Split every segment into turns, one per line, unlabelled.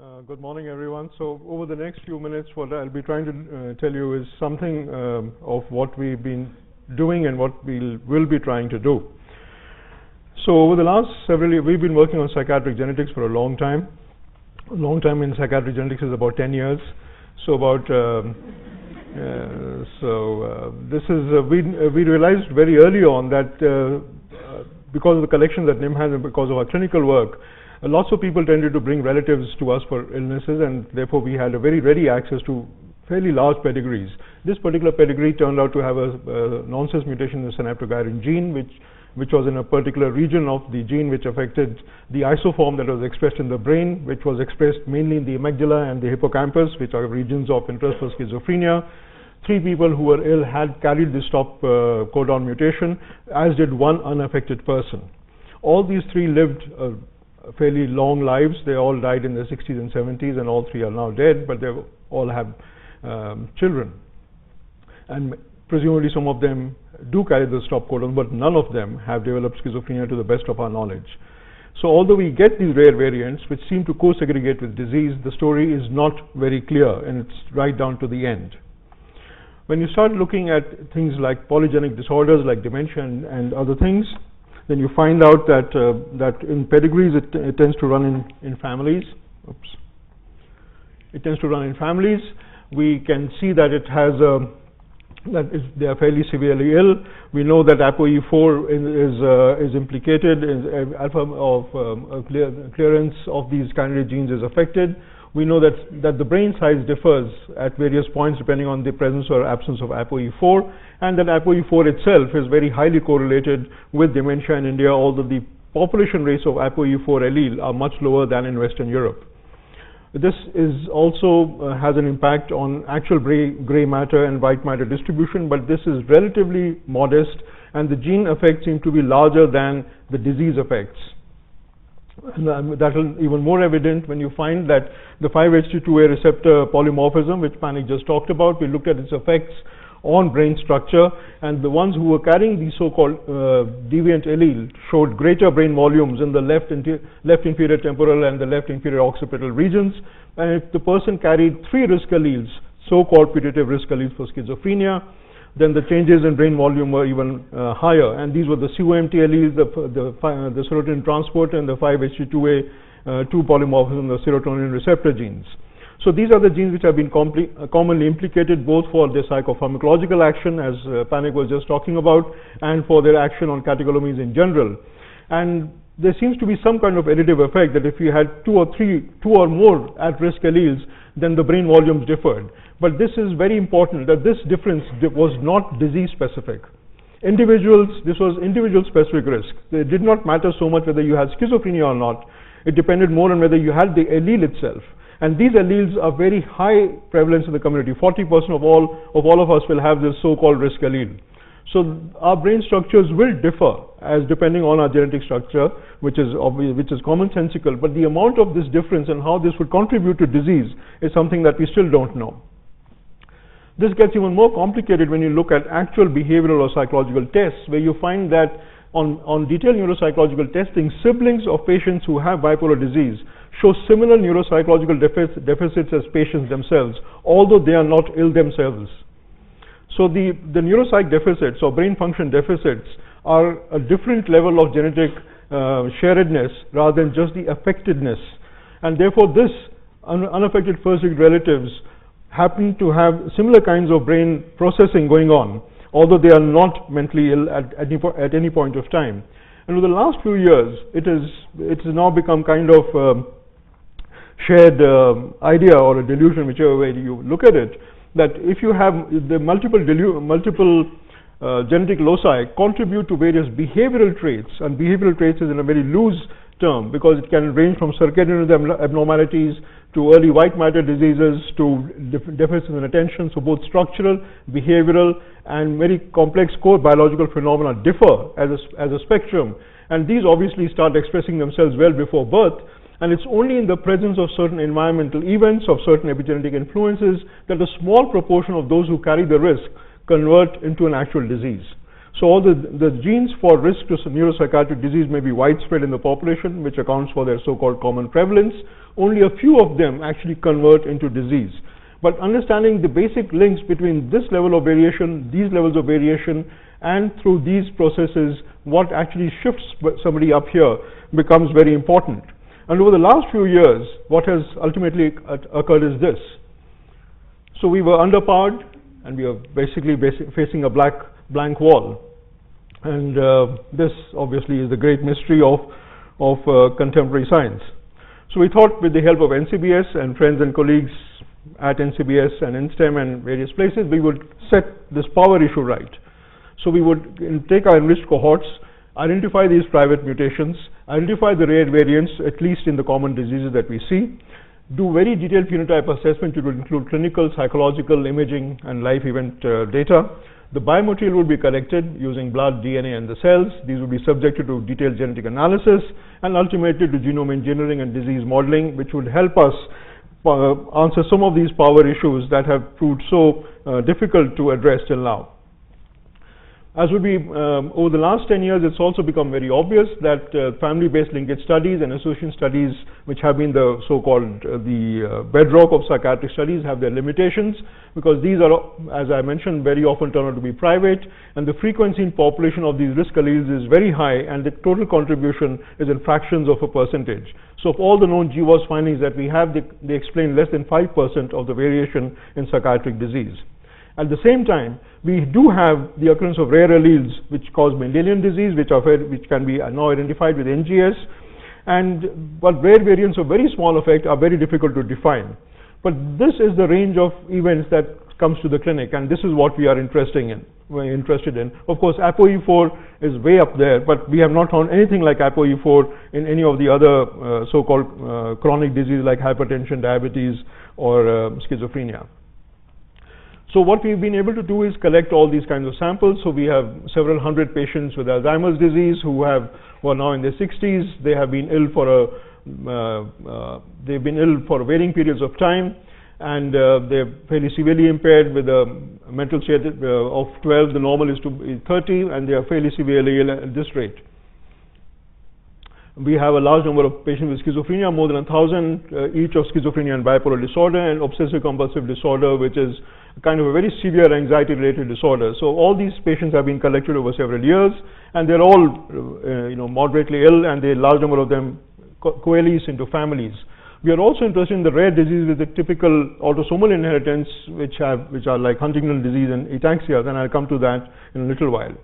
Uh, good morning, everyone. So over the next few minutes, what I'll be trying to uh, tell you is something um, of what we've been doing and what we'll be trying to do. So over the last several years, we've been working on psychiatric genetics for a long time. A long time in psychiatric genetics is about 10 years. So about um, uh, so uh, this is uh, we we realized very early on that because of the collection that NIMHANS and because of our clinical work, lots of people tended to bring relatives to us for illnesses, and therefore we had a very ready access to fairly large pedigrees. This particular pedigree turned out to have a, a nonsense mutation in the synaptogyrin gene, which which was in a particular region of the gene which affected the isoform that was expressed in the brain, which was expressed mainly in the amygdala and the hippocampus, which are regions of interest for schizophrenia. Three people who were ill had carried this stop uh, codon mutation, as did one unaffected person. All these three lived fairly long lives. They all died in the 60s and 70s, and all three are now dead, but they all have um, children. And presumably some of them do carry the stop codon, but none of them have developed schizophrenia to the best of our knowledge. So although we get these rare variants which seem to co-segregate with disease, the story is not very clear and it's right down to the end. When you start looking at things like polygenic disorders like dementia and, and other things, then you find out that uh, that in pedigrees it, it, tends to run in, in families. Oops. It tends to run in families. We can see that it has a that is, they are fairly severely ill. We know that ApoE4 is is, uh, is implicated, uh, alpha of um, clear, clearance of these candidate genes is affected. We know that that the brain size differs at various points depending on the presence or absence of ApoE4, and that ApoE4 itself is very highly correlated with dementia in India, although the population rates of ApoE4 allele are much lower than in Western Europe. This is also uh, has an impact on actual gray, gray matter and white matter distribution, but this is relatively modest, and the gene effects seem to be larger than the disease effects. Um, that will even more evident when you find that the 5-HT2A receptor polymorphism, which Panicker just talked about, we looked at its effects on brain structure. And the ones who were carrying the so-called uh, deviant allele showed greater brain volumes in the left, left inferior temporal and the left inferior occipital regions. And if the person carried three risk alleles so-called putative risk alleles for schizophrenia then the changes in brain volume were even uh, higher and these were the COMT alleles, the, the, uh, the serotonin transport and the 5-HT2A uh, 2 polymorphism, the serotonin receptor genes. So these are the genes which have been uh, commonly implicated both for their psychopharmacological action, as uh, Panicker was just talking about, and for their action on catecholamines in general. And there seems to be some kind of additive effect that if you had two or three, two or more at-risk alleles, then the brain volumes differed. But this is very important that this difference was not disease-specific. Individuals, this was individual-specific risk. It did not matter so much whether you had schizophrenia or not. It depended more on whether you had the allele itself. And these alleles are very high prevalence in the community. 40% of all of all of us will have this so-called risk allele. So our brain structures will differ as depending on our genetic structure, which is obvious, which is commonsensical. But the amount of this difference and how this would contribute to disease is something that we still don't know. This gets even more complicated when you look at actual behavioral or psychological tests, where you find that on, on detailed neuropsychological testing, siblings of patients who have bipolar disease show similar neuropsychological defic deficits as patients themselves, although they are not ill themselves. So the, the neuropsych deficits or brain function deficits are a different level of genetic uh, sharedness rather than just the affectedness. And therefore this un unaffected first degree relatives happen to have similar kinds of brain processing going on, although they are not mentally ill at, at, any, at any point of time. And over the last few years, it, is, it has now become kind of um, shared um, idea or a delusion, whichever way you look at it, that if you have the multiple, multiple uh, genetic loci contribute to various behavioral traits, and behavioral traits is in a very loose term because it can range from circadian abnormalities to early white matter diseases to def deficits in attention. So both structural, behavioral, and very complex core biological phenomena differ as a, as a spectrum. And these obviously start expressing themselves well before birth, and it's only in the presence of certain environmental events, of certain epigenetic influences, that a small proportion of those who carry the risk convert into an actual disease. So all the, the genes for risk to neuropsychiatric disease may be widespread in the population, which accounts for their so-called common prevalence. Only a few of them actually convert into disease. But understanding the basic links between this level of variation, these levels of variation, and through these processes, what actually shifts somebody up here becomes very important. And over the last few years, what has ultimately occurred is this. So we were underpowered, and we are basically basic facing a black blank wall. And uh, this obviously is the great mystery of, of uh, contemporary science. So we thought with the help of NCBS and friends and colleagues at NCBS and INSTEM and various places, we would set this power issue right. So we would take our enriched cohorts, identify these private mutations, identify the rare variants, at least in the common diseases that we see, do very detailed phenotype assessment, it would include clinical, psychological, imaging, and life event uh, data. The biomaterial would be collected using blood, DNA, and the cells. These would be subjected to detailed genetic analysis, and ultimately to genome engineering and disease modeling, which would help us uh, answer some of these power issues that have proved so uh, difficult to address till now. As would be um, over the last 10 years, it's also become very obvious that uh, family-based linkage studies and association studies, which have been the so-called uh, the uh, bedrock of psychiatric studies, have their limitations because these are, as I mentioned, very often turn out to be private, and the frequency in population of these risk alleles is very high, and the total contribution is in fractions of a percentage. So of all the known GWAS findings that we have, they, they explain less than 5% of the variation in psychiatric disease. At the same time, we do have the occurrence of rare alleles which cause Mendelian disease, which, are, which can be now identified with NGS, and but rare variants of very small effect are very difficult to define. But this is the range of events that comes to the clinic, and this is what we are interested in. We're interested in. Of course, ApoE4 is way up there, but we have not found anything like ApoE4 in any of the other uh, so-called uh, chronic diseases like hypertension, diabetes, or uh, schizophrenia. So what we've been able to do is collect all these kinds of samples. So we have several hundred patients with Alzheimer's disease who have who are now in their 60s. They have been ill for a uh, uh, they've been ill for varying periods of time, and uh, they're fairly severely impaired with a mental state uh, of 12. The normal is to 30, and they are fairly severely ill at this rate. We have a large number of patients with schizophrenia, more than a thousand, uh, each of schizophrenia and bipolar disorder, and obsessive compulsive disorder, which is kind of a very severe anxiety-related disorder. So all these patients have been collected over several years, and they're all, uh, you know, moderately ill, and a large number of them co coalesce into families. We are also interested in the rare diseases with the typical autosomal inheritance, which have which are like Huntington disease and ataxia. and I'll come to that in a little while.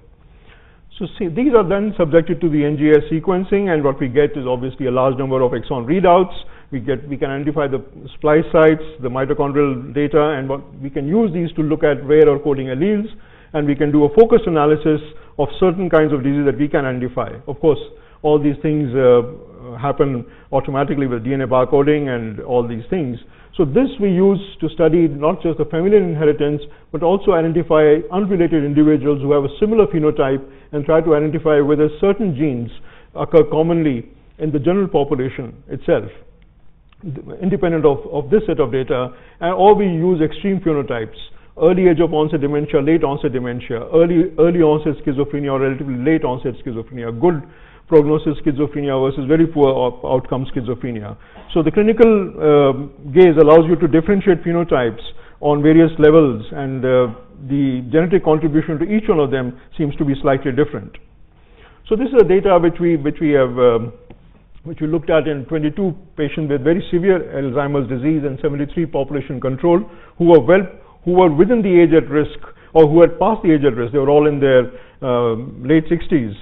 So see, these are then subjected to the NGS sequencing, and what we get is obviously a large number of exon readouts. We get we can identify the splice sites, the mitochondrial data, and what we can use these to look at rare or coding alleles, and we can do a focused analysis of certain kinds of diseases that we can identify. Of course, all these things uh, happen automatically with DNA barcoding and all these things. So this we use to study not just the familial inheritance, but also identify unrelated individuals who have a similar phenotype and try to identify whether certain genes occur commonly in the general population itself, independent of, of this set of data, and, or we use extreme phenotypes, early age of onset dementia, late onset dementia, early, early onset schizophrenia or relatively late onset schizophrenia, good prognosis schizophrenia versus very poor outcome schizophrenia. So the clinical uh, gaze allows you to differentiate phenotypes on various levels and uh, the genetic contribution to each one of them seems to be slightly different. So this is the data which we, which we have um, which we looked at in 22 patients with very severe Alzheimer's disease and 73 population control who were well who were within the age at risk or who had passed the age at risk. They were all in their uh, late 60s.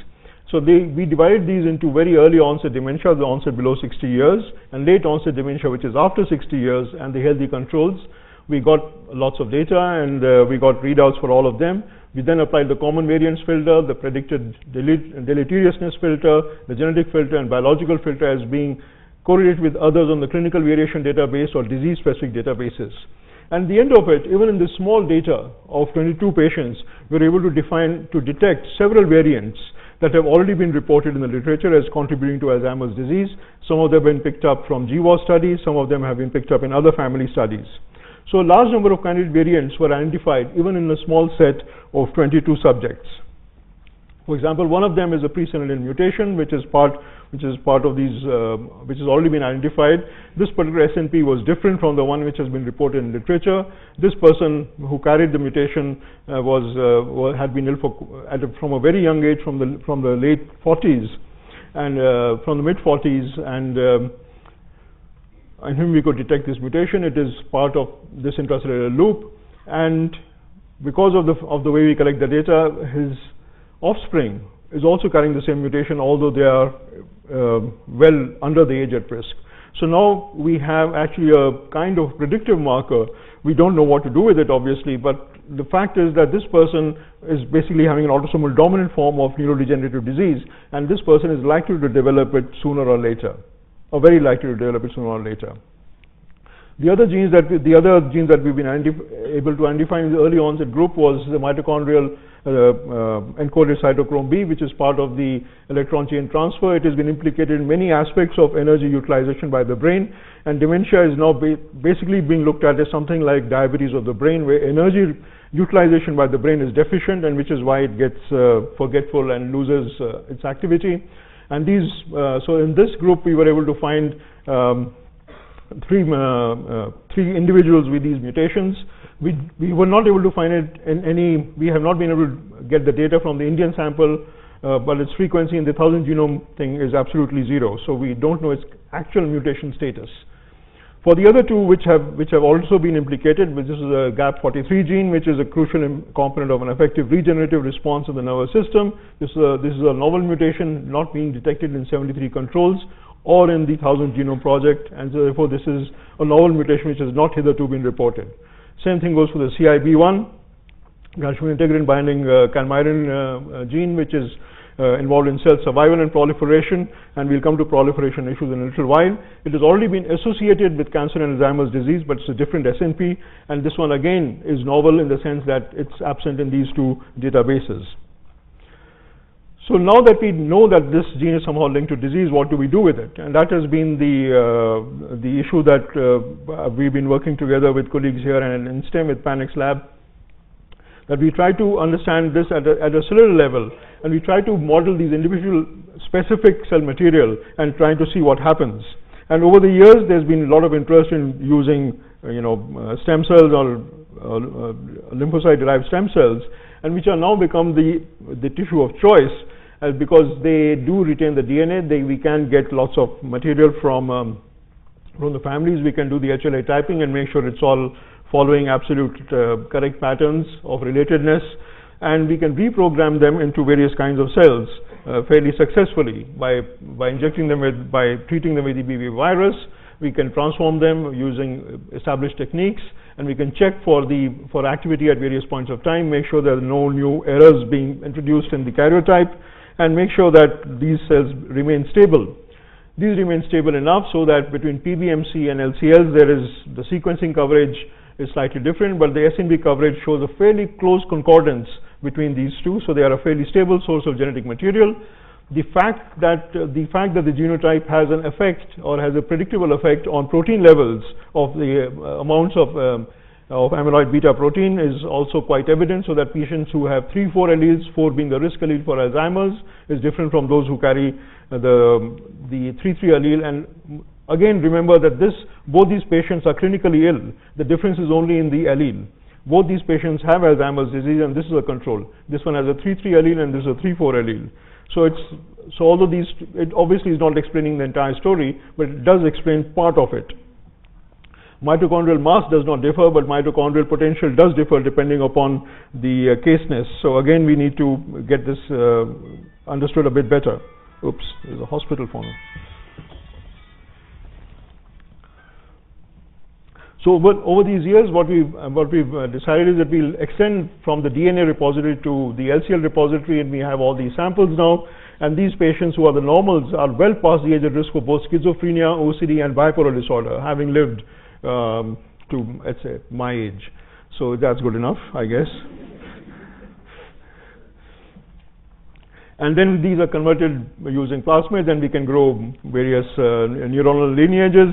So they, we divided these into very early onset dementia, the onset below 60 years, and late onset dementia, which is after 60 years, and the healthy controls. We got lots of data and uh, we got readouts for all of them. We then applied the common variance filter, the predicted deleteriousness filter, the genetic filter, and biological filter as being correlated with others on the clinical variation database or disease-specific databases. And the end of it, even in this small data of 22 patients, we were able to define, to detect several variants that have already been reported in the literature as contributing to Alzheimer's disease. Some of them have been picked up from GWAS studies, some of them have been picked up in other family studies. So a large number of candidate variants were identified even in a small set of 22 subjects. For example, one of them is a presenilin mutation, which is part which is part of these, uh, which has already been identified. This particular SNP was different from the one which has been reported in literature. This person who carried the mutation uh, was, uh, had been ill for, a, from a very young age, from the from the late 40s and uh, from the mid 40s, and um, in whom we could detect this mutation. It is part of this intracellular loop, and because of the of the way we collect the data, his offspring is also carrying the same mutation, although they are uh, well under the age at risk. So now we have actually a kind of predictive marker. We don't know what to do with it, obviously, but the fact is that this person is basically having an autosomal dominant form of neurodegenerative disease, and this person is likely to develop it sooner or later, or very likely to develop it sooner or later. The other genes that we, the other genes that we've been able to identify in the early onset group was the mitochondrial uh, uh, encoded cytochrome B, which is part of the electron chain transfer. It has been implicated in many aspects of energy utilization by the brain, and dementia is now ba basically being looked at as something like diabetes of the brain, where energy utilization by the brain is deficient, and which is why it gets uh, forgetful and loses uh, its activity. And these, uh, so in this group, we were able to find um, three, uh, three individuals with these mutations we, we were not able to find it in any, we have not been able to get the data from the Indian sample, uh, but its frequency in the 1000 genome thing is absolutely zero. So we don't know its actual mutation status. For the other two, which have which have also been implicated, which is a GAP43 gene, which is a crucial component of an effective regenerative response in the nervous system. This is a, this is a novel mutation not being detected in 73 controls or in the 1000 genome project, and so therefore this is a novel mutation which has not hitherto been reported. Same thing goes for the CIB1, calcium integrin binding uh, uh, uh, gene, which is uh, involved in cell survival and proliferation, and we'll come to proliferation issues in a little while. It has already been associated with cancer and Alzheimer's disease, but it's a different SNP, and this one again is novel in the sense that it's absent in these two databases. So now that we know that this gene is somehow linked to disease, what do we do with it? And that has been the, uh, the issue that uh, we've been working together with colleagues here and INSTEM with Panicker's Lab, that we try to understand this at a, at a cellular level, and we try to model these individual specific cell material and trying to see what happens. And over the years, there's been a lot of interest in using, you know, uh, stem cells or uh, lymphocyte-derived stem cells, and which are now become the, the tissue of choice because they do retain the DNA. They, we can get lots of material from um, from the families. We can do the HLA typing and make sure it's all following absolute uh, correct patterns of relatedness, and we can reprogram them into various kinds of cells uh, fairly successfully by by injecting them with by treating them with EBV virus. We can transform them using established techniques, and we can check for the for activity at various points of time. Make sure there are no new errors being introduced in the karyotype and make sure that these cells remain stable. These remain stable enough so that between PBMC and LCLs there is the sequencing coverage is slightly different, but the SNP coverage shows a fairly close concordance between these two, so they are a fairly stable source of genetic material. The fact that uh, the fact that the genotype has an effect or has a predictable effect on protein levels of the uh, amounts of um, of amyloid beta protein is also quite evident, so that patients who have 3, 4 alleles, 4 being the risk allele for Alzheimer's, is different from those who carry uh, the, the 3, 3 allele. And again, remember that this, both these patients are clinically ill. The difference is only in the allele. Both these patients have Alzheimer's disease, and this is a control. This one has a 3, 3 allele, and this is a 3, 4 allele. So it's so although these, it obviously is not explaining the entire story, but it does explain part of it. Mitochondrial mass does not differ, but mitochondrial potential does differ depending upon the uh, caseness. So again, we need to get this uh, understood a bit better. Oops, there's a hospital phone. So over, these years, what we've, uh, what we've uh, decided is that we'll extend from the DNA repository to the LCL repository, and we have all these samples now. And these patients who are the normals are well past the age of risk for both schizophrenia, OCD, and bipolar disorder, having lived um, to, let's say, my age. So that's good enough, I guess. And then these are converted using plasmids, and we can grow various uh, neuronal lineages,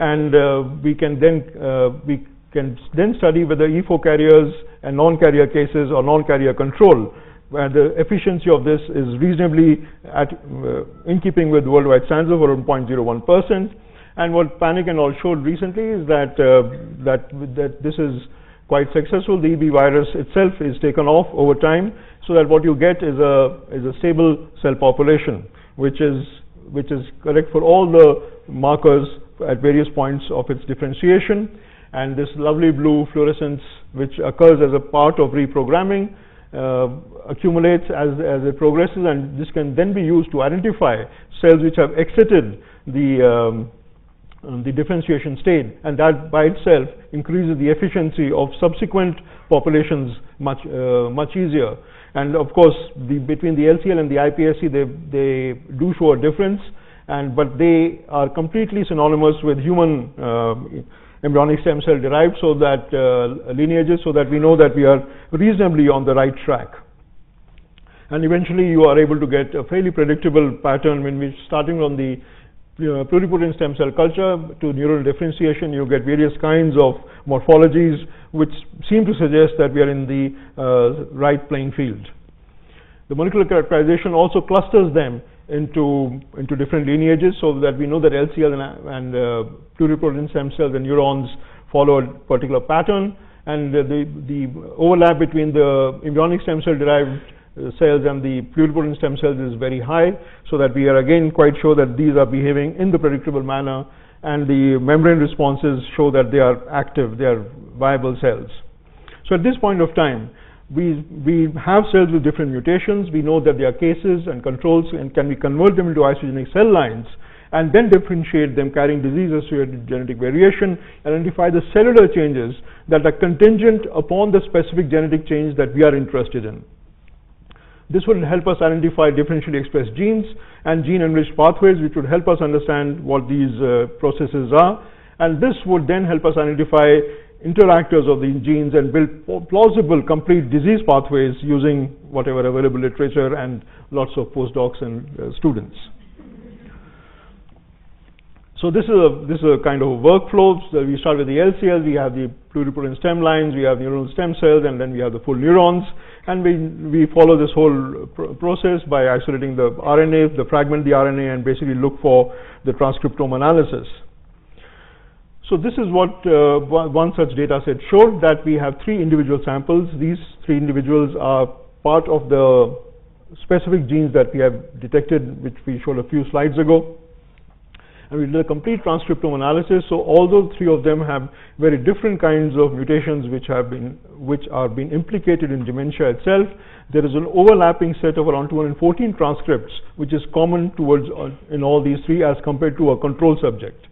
and uh, we can then uh, we can then study whether E4 carriers and non-carrier cases or non-carrier control where the efficiency of this is reasonably at, uh, in keeping with worldwide standards of around 0.01 percent. And what Panicker and all showed recently is that uh, that that this is quite successful. The EB virus itself is taken off over time, so that what you get is a is a stable cell population, which is which is correct for all the markers at various points of its differentiation. And this lovely blue fluorescence, which occurs as a part of reprogramming, uh, accumulates as, as it progresses, and this can then be used to identify cells which have exited the um, um, the differentiation state, and that by itself increases the efficiency of subsequent populations much uh, much easier. And of course, the, between the LCL and the iPSC, they they do show a difference, and but they are completely synonymous with human uh, embryonic stem cell derived, so that uh, lineages, so that we know that we are reasonably on the right track. And eventually, you are able to get a fairly predictable pattern when we're starting on the pluripotent stem cell culture to neural differentiation, you get various kinds of morphologies which seem to suggest that we are in the uh, right playing field. The molecular characterization also clusters them into, into different lineages so that we know that LCL and, and uh, pluripotent stem cells and neurons follow a particular pattern and the, the overlap between the embryonic stem cell derived uh, Uh, cells and the pluripotent stem cells is very high, so that we are again quite sure that these are behaving in the predictable manner, and the membrane responses show that they are active, they are viable cells. So at this point of time, we, we have cells with different mutations. We know that there are cases and controls, and can we convert them into isogenic cell lines, and then differentiate them carrying disease-associated genetic variation, identify the cellular changes that are contingent upon the specific genetic change that we are interested in. This will help us identify differentially expressed genes and gene-enriched pathways, which would help us understand what these uh, processes are. And this would then help us identify interactors of these genes and build plausible complete disease pathways using whatever available literature and lots of postdocs and uh, students. So this is a this is a kind of a workflow. So we start with the LCL, we have the pluripotent stem lines, we have neuronal stem cells, and then we have the full neurons. And we, we follow this whole pr process by isolating the RNA, the fragment the RNA, and basically look for the transcriptome analysis. So this is what uh, one such data set showed, that we have three individual samples. These three individuals are part of the specific genes that we have detected, which we showed a few slides ago and we did a complete transcriptome analysis. So although three of them have very different kinds of mutations which have been which are being implicated in dementia itself, there is an overlapping set of around 214 transcripts, which is common towards in all these three as compared to a control subject.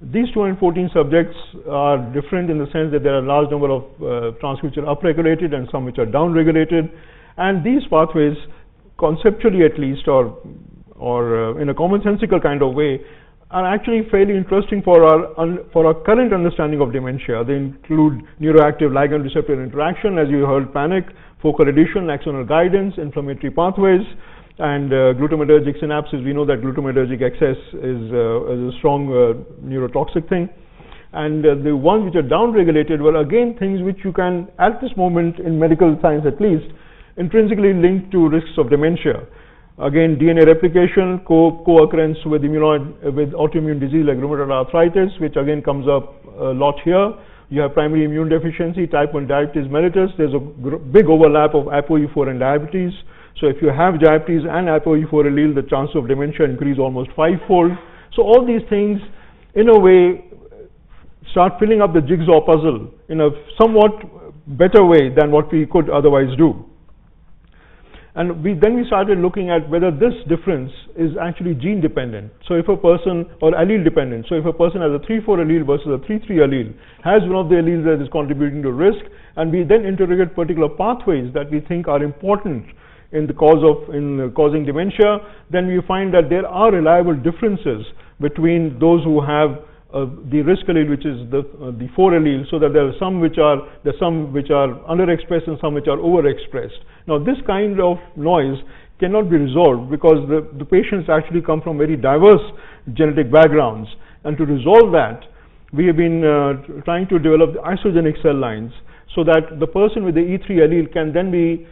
These 214 subjects are different in the sense that there are a large number of uh, transcripts which are upregulated and some which are downregulated, and these pathways, conceptually at least, or or uh, in a commonsensical kind of way, are actually fairly interesting for our, for our current understanding of dementia. They include neuroactive ligand receptor interaction, as you heard, Panicker, focal adhesion, axonal guidance, inflammatory pathways, and uh, glutamatergic synapses. We know that glutamatergic excess is, uh, is a strong uh, neurotoxic thing. And uh, the ones which are downregulated were again things which you can, at this moment in medical science at least, intrinsically link to risks of dementia. Again, DNA replication, co-occurrence co with, with autoimmune disease like rheumatoid arthritis, which again comes up a lot here. You have primary immune deficiency, type 1 diabetes mellitus. There's a big overlap of ApoE4 and diabetes. So if you have diabetes and ApoE4 allele, the chance of dementia increase almost fivefold. So all these things, in a way, start filling up the jigsaw puzzle in a somewhat better way than what we could otherwise do. And we, then we started looking at whether this difference is actually gene dependent. So if a person, or allele dependent, so if a person has a 3-4 allele versus a 3-3 allele, has one of the alleles that is contributing to risk, and we then interrogate particular pathways that we think are important in the cause of, in causing dementia, then we find that there are reliable differences between those who have uh, the risk allele, which is the uh, the four allele, so that there are some which are there are some which are underexpressed and some which are overexpressed. Now, this kind of noise cannot be resolved because the, the patients actually come from very diverse genetic backgrounds, and to resolve that, we have been uh, trying to develop the isogenic cell lines so that the person with the E3 allele can then be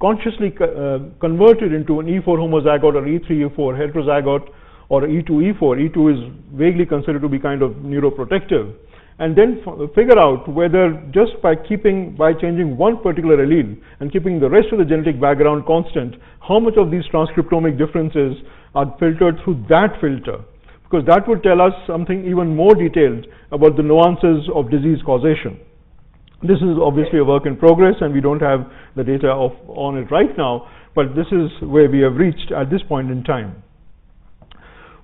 consciously co uh, converted into an E4 homozygote or E3E4 heterozygote or E2E4. E2 is vaguely considered to be kind of neuroprotective. And then figure out whether just by keeping, by changing one particular allele and keeping the rest of the genetic background constant, how much of these transcriptomic differences are filtered through that filter. Because that would tell us something even more detailed about the nuances of disease causation. This is obviously a work in progress and we don't have the data of, on it right now, but this is where we have reached at this point in time.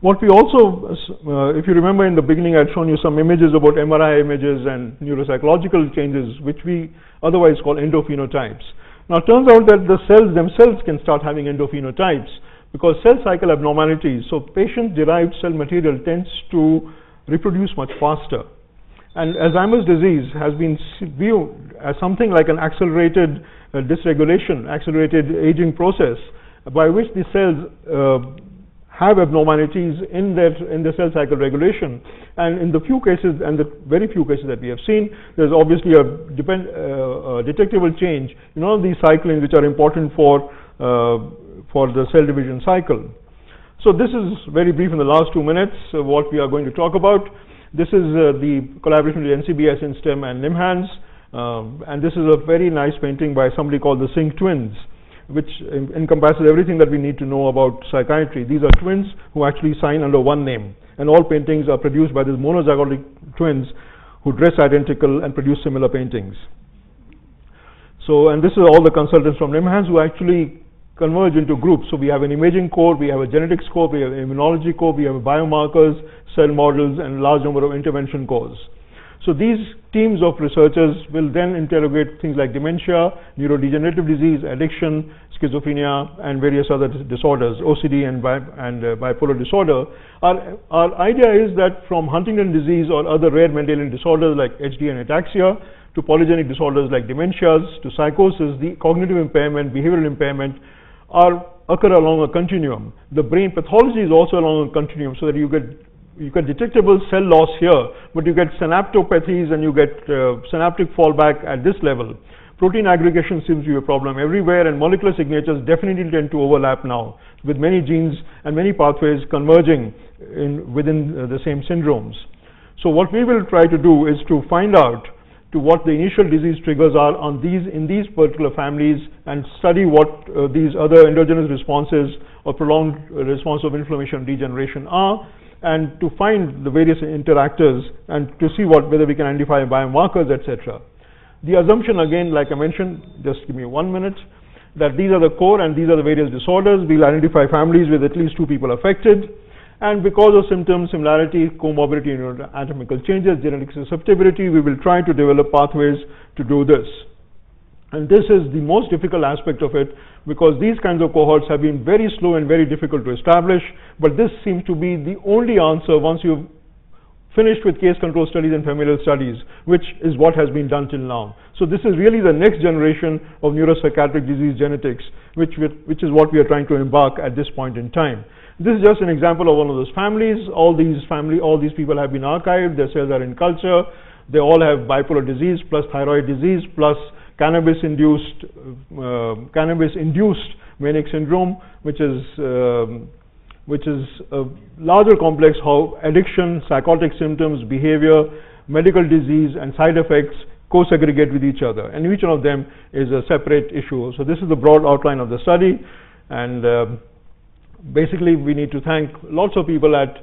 What we also, uh, if you remember in the beginning, I had shown you some images about MRI images and neuropsychological changes, which we otherwise call endophenotypes. Now, it turns out that the cells themselves can start having endophenotypes because cell cycle abnormalities, so patient-derived cell material tends to reproduce much faster. And Alzheimer's disease has been viewed as something like an accelerated uh, dysregulation, accelerated aging process by which the cells uh, have abnormalities in their in the cell cycle regulation. And in the few cases, and the very few cases that we have seen, there's obviously a depend, uh, detectable change in all these cyclins which are important for uh, for the cell division cycle. So this is very brief in the last two minutes uh, what we are going to talk about. This is uh, the collaboration with NCBS, INSTEM, and NIMHANS. Um, and this is a very nice painting by somebody called the Singh twins, which encompasses everything that we need to know about psychiatry. These are twins who actually sign under one name. And all paintings are produced by these monozygotic twins who dress identical and produce similar paintings. So, and this is all the consultants from NIMHANS who actually converge into groups. So we have an imaging core, we have a genetics core, we have an immunology core, we have biomarkers, cell models, and large number of intervention cores. So these teams of researchers will then interrogate things like dementia, neurodegenerative disease, addiction, schizophrenia, and various other disorders, OCD and, bi and uh, bipolar disorder. Our, our idea is that from Huntington disease or other rare Mendelian disorders like HD and ataxia, to polygenic disorders like dementias, to psychosis, the cognitive impairment, behavioral impairment, are occur along a continuum. The brain pathology is also along a continuum so that you get you get detectable cell loss here, but you get synaptopathies and you get uh, synaptic fallback at this level. Protein aggregation seems to be a problem everywhere and molecular signatures definitely tend to overlap now with many genes and many pathways converging in, within uh, the same syndromes. So what we will try to do is to find out to what the initial disease triggers are on these in these particular families and study what uh, these other endogenous responses or prolonged response of inflammation degeneration are and to find the various interactors and to see what whether we can identify biomarkers etc. The assumption again like I mentioned just give me one minute that these are the core and these are the various disorders we'll identify families with at least two people affected and because of symptoms, similarity, comorbidity, anatomical changes, genetic susceptibility, we will try to develop pathways to do this. And this is the most difficult aspect of it because these kinds of cohorts have been very slow and very difficult to establish, but this seems to be the only answer once you've finished with case control studies and familial studies, which is what has been done till now. So this is really the next generation of neuropsychiatric disease genetics, which, which is what we are trying to embark at this point in time. This is just an example of one of those families. All these family, all these people have been archived. Their cells are in culture. They all have bipolar disease plus thyroid disease plus cannabis-induced uh, cannabis-induced manic syndrome, which is um, which is a larger complex how addiction, psychotic symptoms, behavior, medical disease, and side effects co-segregate with each other. And each one of them is a separate issue. So this is the broad outline of the study. And uh, basically we need to thank lots of people at,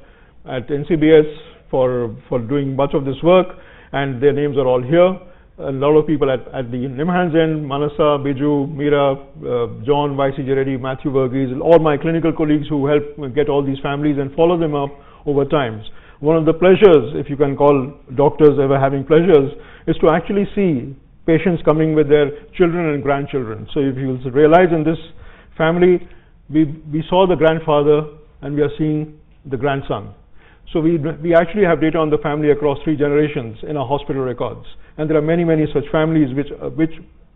at NCBS for, for doing much of this work and their names are all here. A lot of people at, at the NIMHANS end, Manasa, Biju, Mira, uh, John, YC Matthew Verghese, all my clinical colleagues who help get all these families and follow them up over times. One of the pleasures, if you can call doctors ever having pleasures, is to actually see patients coming with their children and grandchildren. So if you realize in this family, we, we saw the grandfather and we are seeing the grandson. So we, we actually have data on the family across three generations in our hospital records. And there are many, many such families which, uh, which,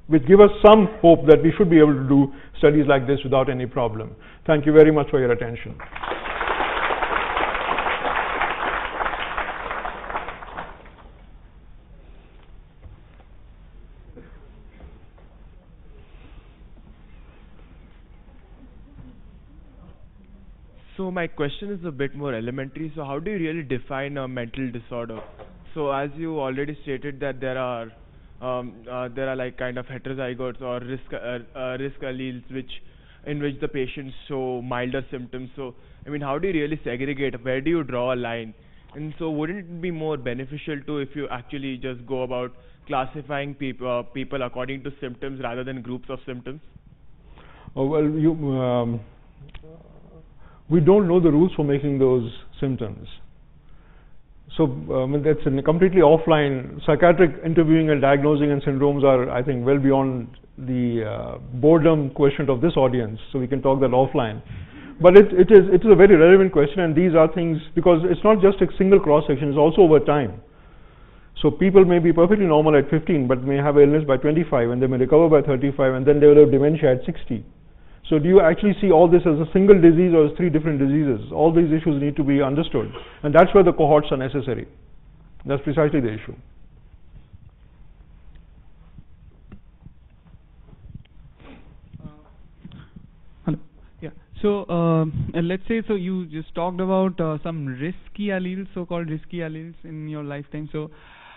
which give us some hope that we should be able to do studies like this without any problem. Thank you very much for your attention.
So my question is a bit more elementary. So how do you really define a mental disorder? So as you already stated that there are um, uh, there are like kind of heterozygotes or risk uh, uh, risk alleles which in which the patients show milder symptoms. So I mean, how do you really segregate? Where do you draw a line? And so wouldn't it be more beneficial to if you actually just go about classifying people uh, people according to symptoms rather than groups of symptoms?
Oh, well, you, um, we don't know the rules for making those symptoms. So that's a completely offline. Psychiatric interviewing and diagnosing and syndromes are, I think, well beyond the uh, boredom quotient of this audience. So we can talk that offline. But it, it is it is a very relevant question, and these are things because it's not just a single cross section; it's also over time. So people may be perfectly normal at 15, but may have illness by 25, and they may recover by 35, and then they will have dementia at 60. So do you actually see all this as a single disease or as three different diseases? All these issues need to be understood, and that's where the cohorts are necessary. That's precisely the issue.
Yeah. So uh, let's say so you just talked about uh, some risky alleles, so-called risky alleles in your lifetime. So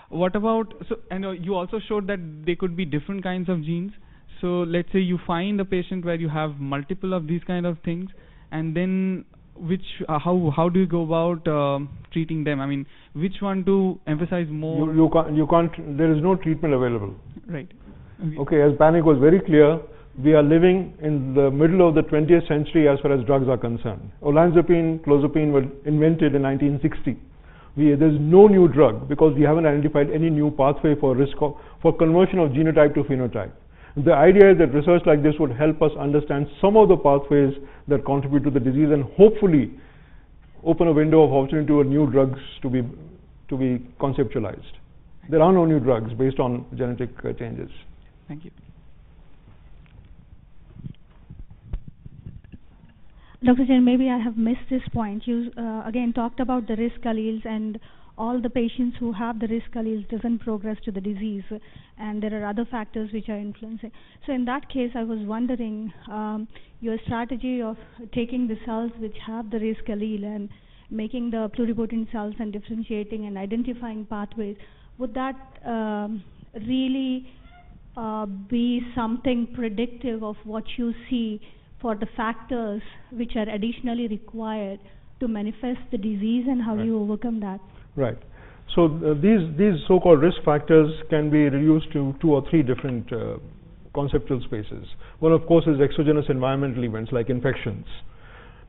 what about so and uh, you also showed that they could be different kinds of genes. So let's say you find a patient where you have multiple of these kind of things, and then which uh, how how do you go about um, treating them? I mean, which one to emphasize more?
You, you can't you can't. There is no treatment available.
right.
Okay, as Panicker was very clear, we are living in the middle of the 20th century as far as drugs are concerned. Olanzapine, clozapine were invented in 1960. We, there's no new drug because we haven't identified any new pathway for risk of, for conversion of genotype to phenotype. The idea is that research like this would help us understand some of the pathways that contribute to the disease and hopefully open a window of opportunity to new drugs to be to be conceptualized. There are no new drugs based on genetic uh, changes.
Thank you.
Dr. Jain, maybe I have missed this point. You uh, again talked about the risk alleles and all the patients who have the risk alleles doesn't progress to the disease and there are other factors which are influencing. So in that case, I was wondering um, your strategy of taking the cells which have the risk allele and making the pluripotent cells and differentiating and identifying pathways, would that um, really uh, be something predictive of what you see for the factors which are additionally required to manifest the disease and how
Right.
you overcome that?
Right. So uh, these these so-called risk factors can be reduced to two or three different uh, conceptual spaces. One, of course, is exogenous environmental events like infections.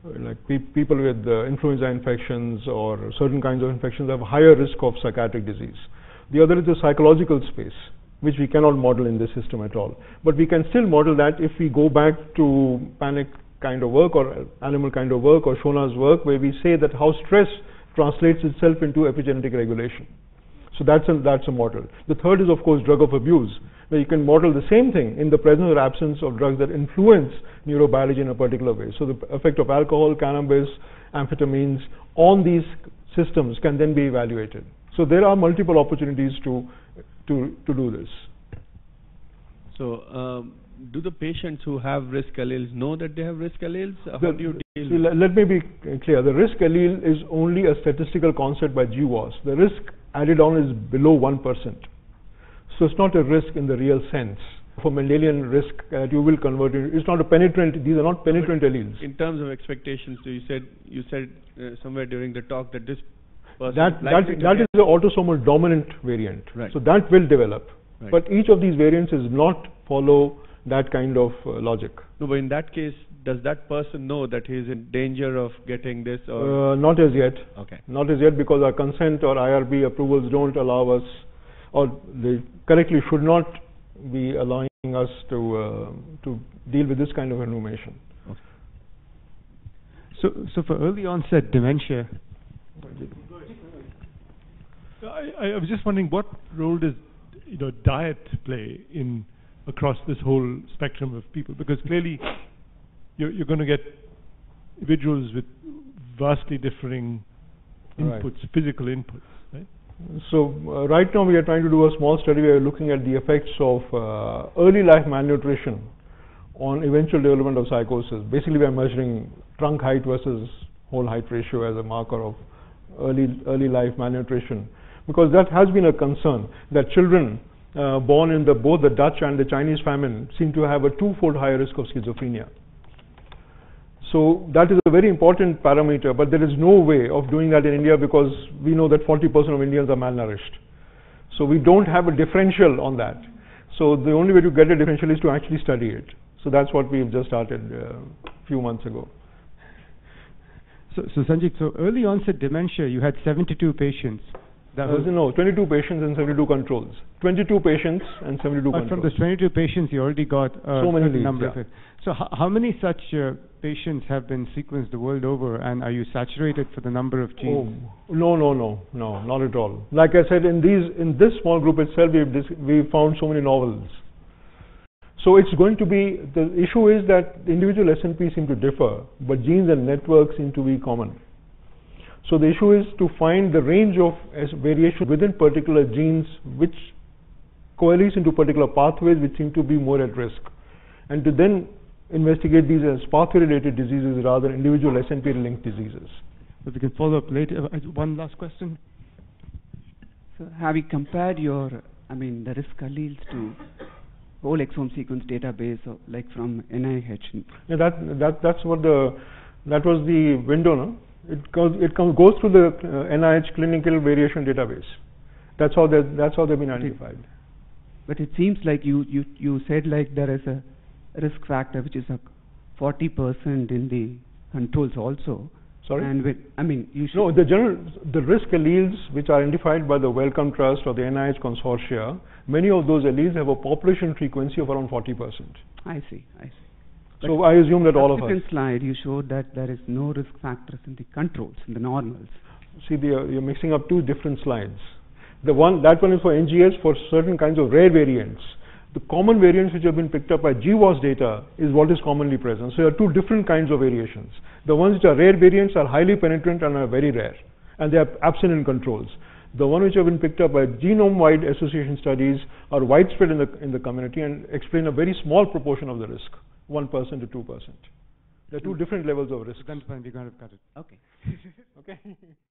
Like pe- people with uh, influenza infections or certain kinds of infections have higher risk of psychiatric disease. The other is the psychological space, which we cannot model in this system at all. But we can still model that if we go back to Panicker kind of work or animal kind of work or Shona's work, where we say that how stress translates itself into epigenetic regulation. So that's a, that's a model. The third is, of course, drug of abuse, where you can model the same thing in the presence or absence of drugs that influence neurobiology in a particular way. So the effect of alcohol, cannabis, amphetamines on these systems can then be evaluated. So there are multiple opportunities to, to, to do this.
So, um, do the patients who have risk alleles know that they have risk alleles? How
The-
do you deal
see,
with
let me be clear. The risk allele is only a statistical concept by GWAS. The risk added on is below 1%. So it's not a risk in the real sense. For Mendelian risk that you will convert it, it's not a penetrant, these are not penetrant alleles.
In terms of expectations, so you said you said uh, somewhere during the talk that this person
that, that
get-
is the autosomal dominant variant.
Right.
So that will develop.
Right.
But each of these variants is not follow that kind of uh, logic.
No, but in that case, does that person know that he is in danger of getting this or?
Uh, not as yet.
okay.
Not as yet because our consent or IRB approvals don't allow us, or they correctly should not be allowing us to uh, to deal with this kind of information.
So, so for early onset dementia,
I, I I was just wondering what role does you know diet play in across this whole spectrum of people? Because clearly, you're you're going to get individuals with vastly differing
Right.
inputs, physical inputs, right?
So uh, right now we are trying to do a small study. We are looking at the effects of uh, early life malnutrition on eventual development of psychosis. Basically, we are measuring trunk height versus whole height ratio as a marker of early, early life malnutrition. Because that has been a concern, that children uh, born in the, both the Dutch and the Chinese famine seem to have a twofold higher risk of schizophrenia. So that is a very important parameter, but there is no way of doing that in India because we know that 40% of Indians are malnourished. So we don't have a differential on that. So the only way to get a differential is to actually study it. So that's what we've just started uh, a few months ago.
So, so Sanjeev, so early onset dementia, you had 72 patients. That
Uh,
was
no, 22 patients and 72 controls. 22 patients and 72
but from
controls.
the 22 patients, you already got a
So many
certain
leads,
number
yeah.
So how many such uh, patients have been sequenced the world over, and are you saturated for the number of genes?
Oh, no, no, no, no, not at all. Like I said, in these, in this small group itself, we've dis- we found so many novels. So it's going to be, the issue is that individual SNPs seem to differ, but genes and networks seem to be common. So the issue is to find the range of as variation within particular genes which coalesce into particular pathways which seem to be more at risk. And to then investigate these as pathway-related diseases rather than individual SNP-linked diseases.
But we can follow up later. Uh, one last question.
So have you compared your, I mean, the risk alleles to whole exome sequence database of, like from NIH?
Yeah, that, that, that's what the, that was the window, no? It goes, it comes, goes through the uh, NIH clinical variation database. That's how they, that's how they've been identified.
But it seems like you, you, you said like there is a risk factor which is a 40% in the controls also.
Sorry?
And with, I mean, you should.
No, the general, the risk alleles which are identified by the Wellcome Trust or the NIH consortia, many of those alleles have a population frequency of around 40%.
I see, I see.
So I assume that all of us.
Slide, you showed that there is no risk factors in the controls, in the normals.
See, the, uh, you're mixing up two different slides. The one, that one is for NGS for certain kinds of rare variants. The common variants which have been picked up by GWAS data is what is commonly present. So there are two different kinds of variations. The ones which are rare variants are highly penetrant and are very rare, and they are absent in controls. The one which have been picked up by genome-wide association studies are widespread in the, in the community and explain a very small proportion of the risk, 1% to 2%. There are two different levels of risk.
Then fine, we're going to cut it.
Okay.
Okay?